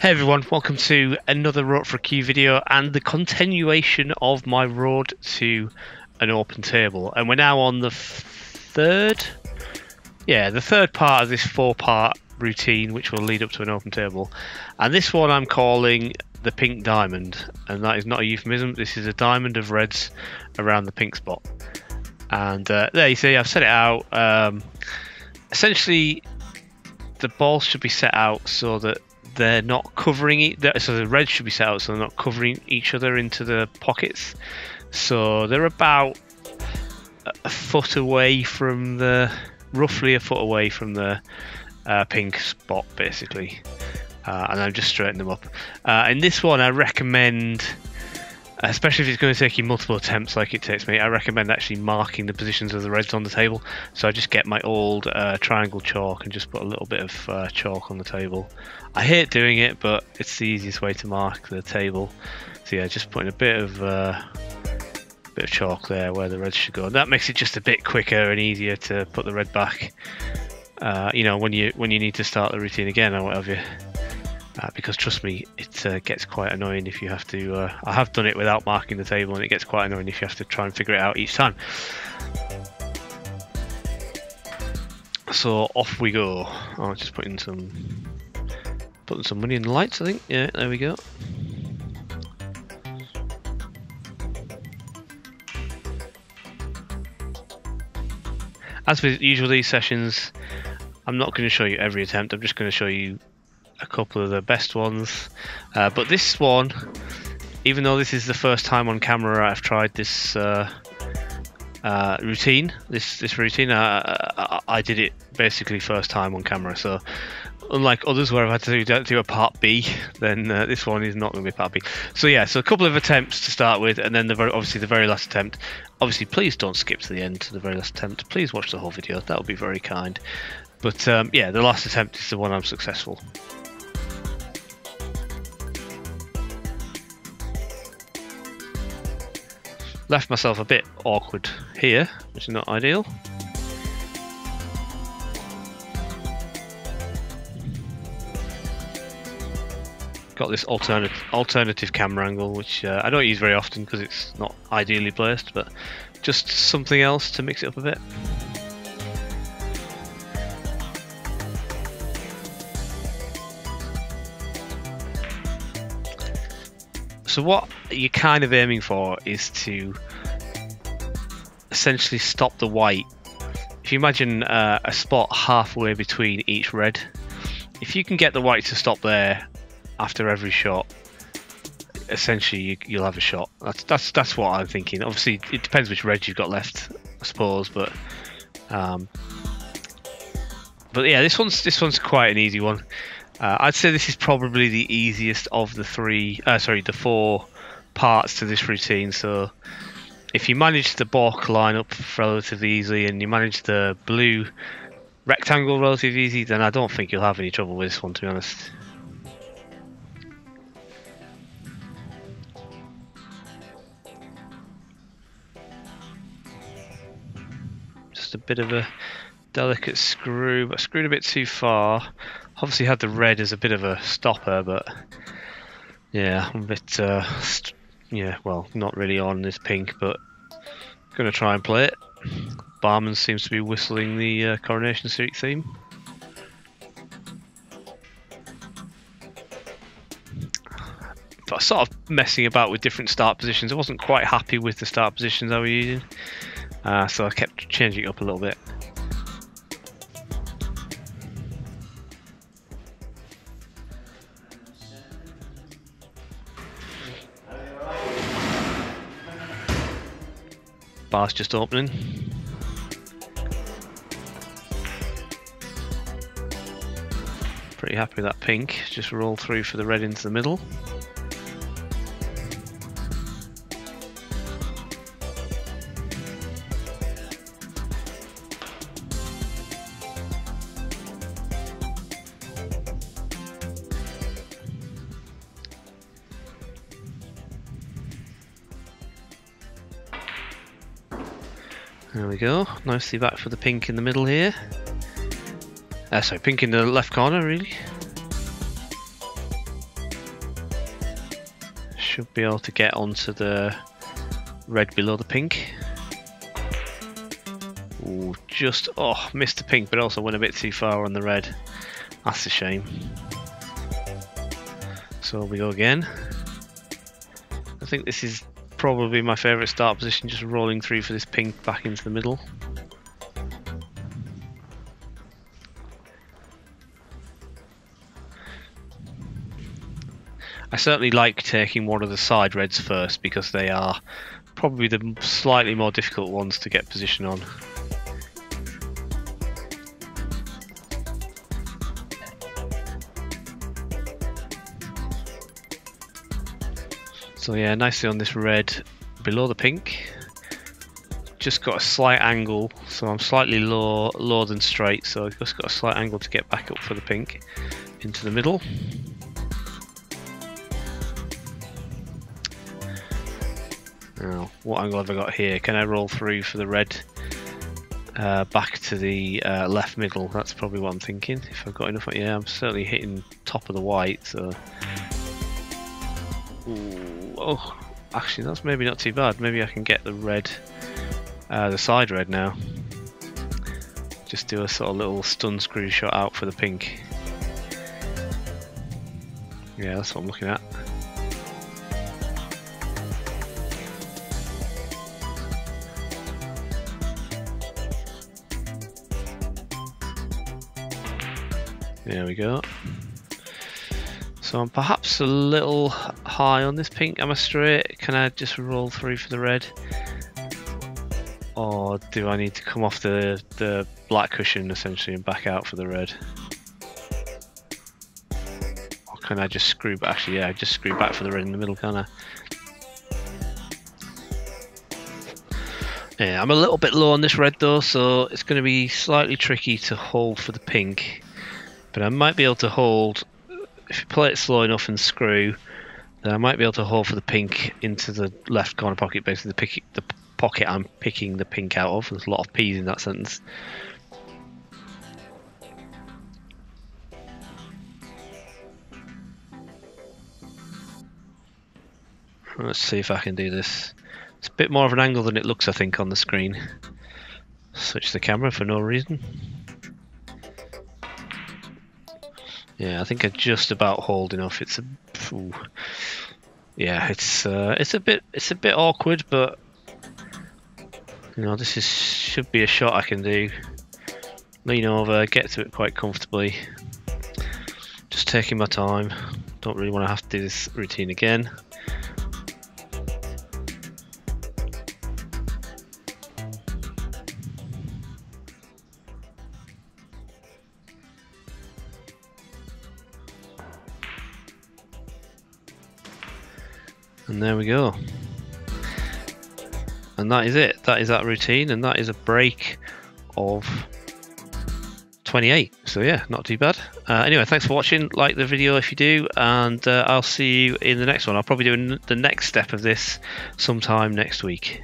Hey everyone, welcome to another Rope for a Cue video and the continuation of my road to an open table. And we're now on the third, yeah, the third part of this four part routine which will lead up to an open table. And this one I'm calling the pink diamond. And that is not a euphemism, this is a diamond of reds around the pink spot. And uh, there you see, I've set it out. Um, essentially, the balls should be set out so that they're not covering it. So the red should be set out so they're not covering each other into the pockets. So they're about a foot away from the, roughly a foot away from the uh, pink spot, basically. Uh, and I've just straightened them up. Uh, in this one, I recommend especially if it's going to take you multiple attempts like it takes me, I recommend actually marking the positions of the reds on the table. So I just get my old uh, triangle chalk and just put a little bit of uh, chalk on the table. I hate doing it, but it's the easiest way to mark the table. So yeah, just putting a bit of uh, bit of chalk there where the reds should go. That makes it just a bit quicker and easier to put the red back. Uh, you know, when you when you need to start the routine again or whatever uh, because trust me, it uh, gets quite annoying if you have to. Uh, I have done it without marking the table, and it gets quite annoying if you have to try and figure it out each time. So off we go. I'll just put in some, putting some money in the lights. I think. Yeah, there we go. As with usual these sessions, I'm not going to show you every attempt. I'm just going to show you a couple of the best ones. Uh, but this one, even though this is the first time on camera I've tried this uh, uh, routine, this this routine, I, I, did it basically first time on camera. So unlike others where I've had to do, do a part B, then uh, this one is not going to be part B. So yeah, so a couple of attempts to start with, and then the very, obviously the very last attempt. Obviously, please don't skip to the end to the very last attempt. Please watch the whole video. That would be very kind. But um, yeah, the last attempt is the one I'm successful. Left myself a bit awkward here, which is not ideal. Got this alternative alternative camera angle, which uh, I don't use very often because it's not ideally placed, but just something else to mix it up a bit. So what you're kind of aiming for is to essentially stop the white. If you imagine uh, a spot halfway between each red, if you can get the white to stop there after every shot, essentially you, will have a shot. That's that's that's what I'm thinking. Obviously, it depends which red you've got left, I suppose, but um, but yeah, this one's this one's quite an easy one. Uh, I'd say this is probably the easiest of the three, uh, sorry, the four parts to this routine. So if you manage the block line up relatively easily and you manage the blue rectangle relatively easy, then I don't think you'll have any trouble with this one, to be honest. Just a bit of a delicate screw, but screwed a bit too far. Obviously had the red as a bit of a stopper, but yeah, I'm a bit, uh, yeah, well, not really on this pink, but gonna try and play it. Barman seems to be whistling the uh, Coronation Street theme. But sort of messing about with different start positions. I wasn't quite happy with the start positions I was using, uh, so I kept changing it up a little bit. Bar's just opening. Pretty happy with that pink. Just roll through for the red into the middle. There we go. Nicely back for the pink in the middle here. Uh, sorry, pink in the left corner, really. should be able to get onto the red below the pink. Ooh, just, oh, missed the pink, but also went a bit too far on the red. That's a shame. So we go again. I think this is probably my favourite start position, just rolling through for this pink back into the middle. I certainly like taking one of the side reds first because they are probably the slightly more difficult ones to get position on. So yeah, nicely on this red below the pink. Just got a slight angle, so I'm slightly low, lower than straight, so I've just got a slight angle to get back up for the pink into the middle. Now, what angle have I got here? Can I roll through for the red uh, back to the uh, left middle? That's probably what I'm thinking. If I've got enough, yeah, I'm certainly hitting top of the white, so Ooh, oh, actually, that's maybe not too bad. Maybe I can get the red, uh, the side red now. Just do a sort of little stun screw shot out for the pink. Yeah, that's what I'm looking at. There we go. So I'm perhaps a little high on this pink. Am I straight? Can I just roll through for the red? Or do I need to come off the, the black cushion essentially and back out for the red? Or can I just screw back? Actually, yeah, just screw back for the red in the middle, can I? Yeah, I'm a little bit low on this red though, so it's going to be slightly tricky to hold for the pink. But I might be able to hold if you play it slow enough and screw, then I might be able to hold for the pink into the left corner pocket, basically the, pick, the pocket I'm picking the pink out of. There's a lot of P's in that sentence. Let's see if I can do this. It's a bit more of an angle than it looks, I think, on the screen. Switch the camera for no reason. Yeah, I think I just about hold enough. It's a, ooh. yeah, it's uh, it's a bit it's a bit awkward, but you know this is should be a shot I can do. Lean over, get to it quite comfortably. Just taking my time. Don't really want to have to do this routine again. And there we go. And that is it. That is that routine, and that is a break of 28. So yeah, not too bad. Uh, anyway, thanks for watching. Like the video if you do, and uh, I'll see you in the next one. I'll probably do the next step of this sometime next week.